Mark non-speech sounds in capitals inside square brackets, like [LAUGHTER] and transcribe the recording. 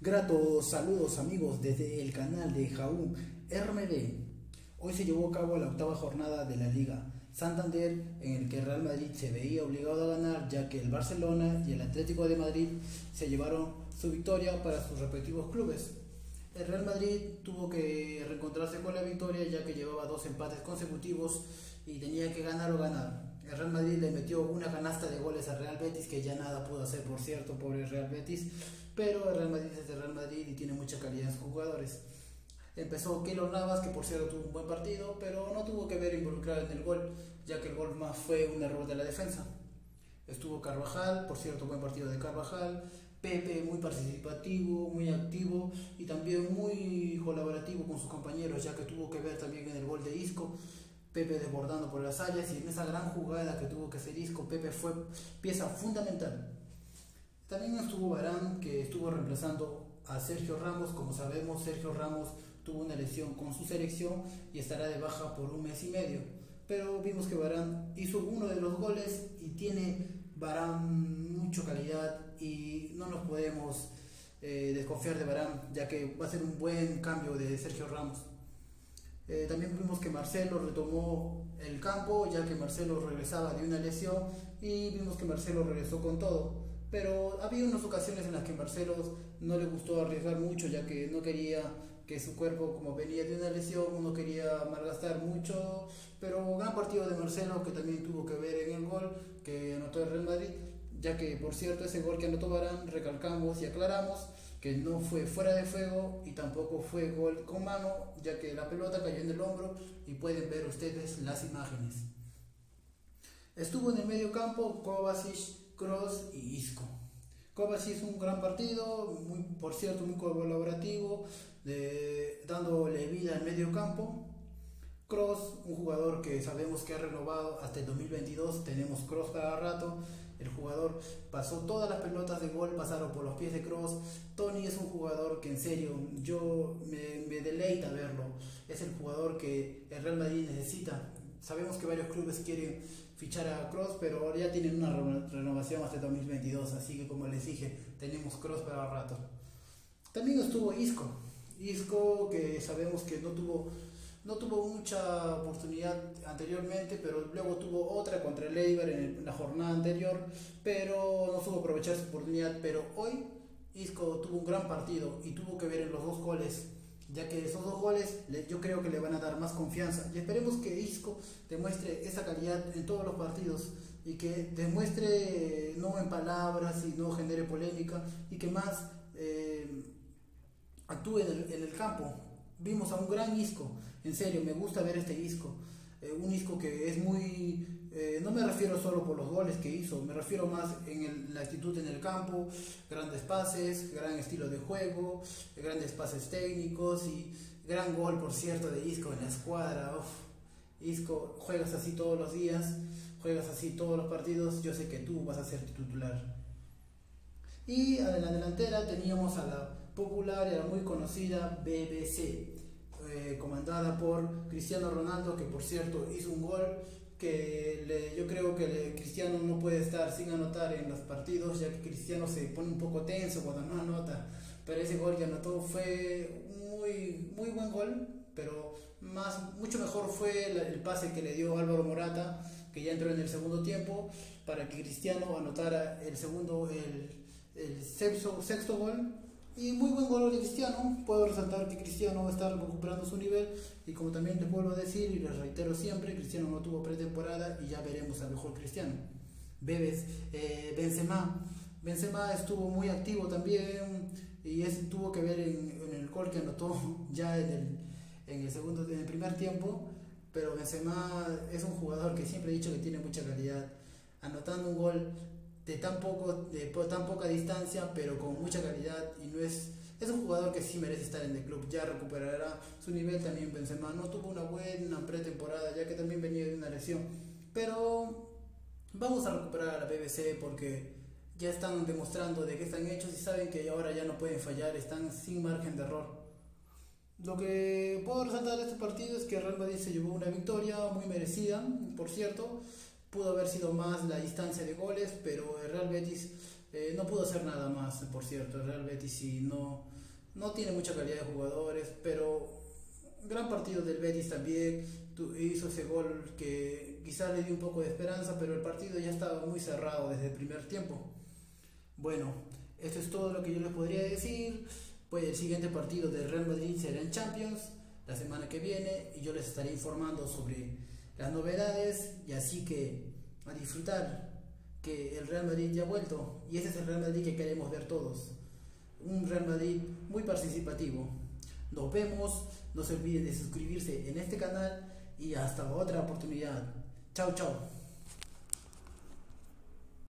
Gratos saludos amigos desde el canal de Jaú RMD. Hoy se llevó a cabo la octava jornada de la Liga Santander en el que Real Madrid se veía obligado a ganar ya que el Barcelona y el Atlético de Madrid se llevaron su victoria para sus respectivos clubes. El Real Madrid tuvo que reencontrarse con la victoria ya que llevaba dos empates consecutivos y tenía que ganar o ganar. El Real Madrid le metió una canasta de goles al Real Betis, que ya nada pudo hacer, por cierto, por el Real Betis, pero el Real Madrid es el Real Madrid y tiene mucha calidad en sus jugadores. Empezó Keylor Navas, que por cierto tuvo un buen partido, pero no tuvo que ver involucrado en el gol, ya que el gol más fue un error de la defensa. Estuvo Carvajal, por cierto, buen partido de Carvajal. Pepe muy participativo, muy activo y también muy colaborativo con sus compañeros, ya que tuvo que ver también en el gol de Isco. Pepe desbordando por las áreas y en esa gran jugada que tuvo que hacer Isco, Pepe fue pieza fundamental. También estuvo Barán, que estuvo reemplazando a Sergio Ramos. Como sabemos, Sergio Ramos tuvo una lesión con su selección y estará de baja por un mes y medio. Pero vimos que Barán hizo uno de los goles y tiene Barán mucha calidad y no nos podemos eh, desconfiar de Barán, ya que va a ser un buen cambio de Sergio Ramos. Eh, también vimos que Marcelo retomó el campo, ya que Marcelo regresaba de una lesión y vimos que Marcelo regresó con todo. Pero había unas ocasiones en las que Marcelo no le gustó arriesgar mucho, ya que no quería que su cuerpo, como venía de una lesión, no quería malgastar mucho. Pero gran partido de Marcelo que también tuvo que ver en el gol que anotó el Real Madrid, ya que por cierto ese gol que anotó Barán, recalcamos y aclaramos, que no fue fuera de fuego y tampoco fue gol con mano, ya que la pelota cayó en el hombro y pueden ver ustedes las imágenes. Estuvo en el medio campo Kovacic, Cross y Isco. Kovacic es un gran partido, muy, por cierto muy colaborativo, de, dándole vida al medio campo. Cross, un jugador que sabemos que ha renovado hasta el 2022, tenemos Cross cada rato, el jugador pasó todas las pelotas de gol, pasaron por los pies de Cross. Tony es un jugador que en serio yo me, deleita verlo. Es el jugador que el Real Madrid necesita. Sabemos que varios clubes quieren fichar a Cross, pero ya tienen una renovación hasta el 2022, así que como les dije, tenemos Cross para rato. También estuvo Isco. Isco que sabemos que no tuvo no tuvo mucha oportunidad anteriormente, pero luego tuvo otra contra el Eibar en, la jornada anterior, pero no supo aprovechar su oportunidad. Pero hoy Isco tuvo un gran partido y tuvo que ver en los dos goles, ya que esos dos goles yo creo que le van a dar más confianza. Y esperemos que Isco demuestre esa calidad en todos los partidos y que demuestre no en palabras y no genere polémica y que más eh, actúe en el campo. Vimos a un gran Isco en serio, me gusta ver este disco. Eh, un disco que es muy... Eh, no me refiero solo por los goles que hizo, me refiero más en la actitud en el campo, grandes pases, gran estilo de juego, grandes pases técnicos y gran gol, por cierto, de Isco en la escuadra. Uf, Isco, juegas así todos los días, juegas así todos los partidos, yo sé que tú vas a ser titular. Y en la delantera teníamos a la popular y a la muy conocida BBC eh, comandada por Cristiano Ronaldo, que por cierto hizo un gol que yo creo que Cristiano no puede estar sin anotar en los partidos, ya que Cristiano se pone un poco tenso cuando no anota, pero ese gol que anotó fue muy, muy buen gol, pero más, mucho mejor fue el, pase que le dio Álvaro Morata, que ya entró en el segundo tiempo, para que Cristiano anotara el segundo, el, el sexto, sexto gol y muy buen gol de Cristiano. Puedo resaltar que Cristiano está recuperando su nivel. Y como también les vuelvo a decir y les reitero siempre, Cristiano no tuvo pretemporada y ya veremos al mejor Cristiano. Bebes, eh, Benzema. Benzema estuvo muy activo también y es, tuvo que ver en, el gol que anotó [LAUGHS] ya en el, en el segundo, en el primer tiempo. Pero Benzema es un jugador que siempre he dicho que tiene mucha calidad. Anotando un gol de tan, poco, de tan poca distancia, pero con mucha calidad y no es... Es un jugador que sí merece estar en el club, ya recuperará su nivel también Benzema. No tuvo una buena pretemporada, ya que también venía de una lesión. Pero vamos a recuperar a la BBC porque ya están demostrando de qué están hechos y saben que ahora ya no pueden fallar, están sin margen de error. Lo que puedo resaltar de este partido es que Real Madrid se llevó una victoria muy merecida, por cierto. Pudo haber sido más la distancia de goles, pero el Real Betis eh, no pudo hacer nada más, por cierto. El Real Betis sí no, no tiene mucha calidad de jugadores, pero gran partido del Betis también. Hizo ese gol que quizás le dio un poco de esperanza, pero el partido ya estaba muy cerrado desde el primer tiempo. Bueno, esto es todo lo que yo les podría decir. Pues el siguiente partido del Real Madrid será en Champions la semana que viene y yo les estaré informando sobre las novedades y así que a disfrutar que el Real Madrid ya ha vuelto y ese es el Real Madrid que queremos ver todos. Un Real Madrid muy participativo. Nos vemos, no se olviden de suscribirse en este canal y hasta otra oportunidad. Chao, chao.